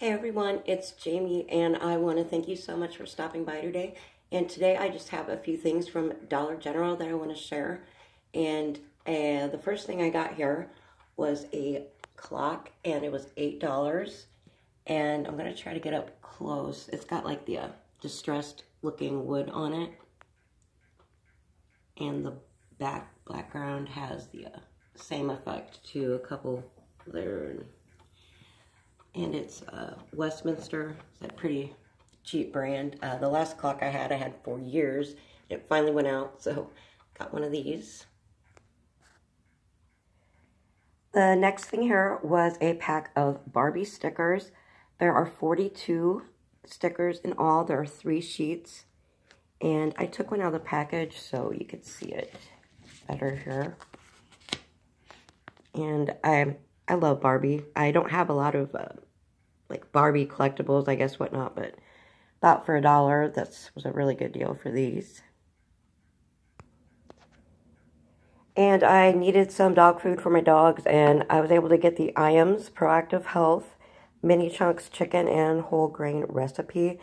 Hey everyone, it's Jami and I want to thank you so much for stopping by today. And today I just have a few things from Dollar General that I want to share. And uh, the first thing I got here was a clock and it was $8. And I'm going to try to get up close. It's got like the uh, distressed looking wood on it. And the back background has the uh, same effect to a couple there and it's uh, Westminster. It's a pretty cheap brand. Uh, the last clock I had, I had for years. It finally went out, so got one of these. The next thing here was a pack of Barbie stickers. There are 42 stickers in all. There are three sheets. And I took one out of the package so you could see it better here. And I I love Barbie. I don't have a lot of uh, like Barbie collectibles, I guess, whatnot, but about for a dollar, that was a really good deal for these. And I needed some dog food for my dogs, and I was able to get the Iams Proactive Health Mini Chunks Chicken and Whole Grain Recipe.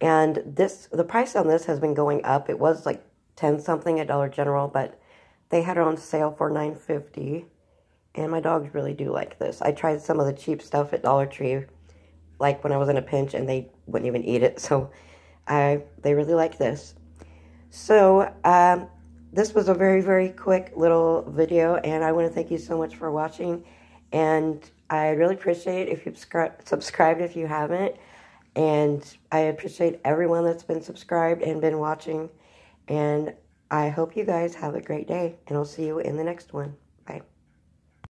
And this, the price on this has been going up. It was like 10 something at Dollar General, but they had it on sale for 9.50 and my dogs really do like this. I tried some of the cheap stuff at Dollar Tree, like when I was in a pinch, and they wouldn't even eat it. So I they really like this. So um, this was a very, very quick little video, and I want to thank you so much for watching. And I really appreciate if you subscribed if you haven't. And I appreciate everyone that's been subscribed and been watching. And I hope you guys have a great day, and I'll see you in the next one.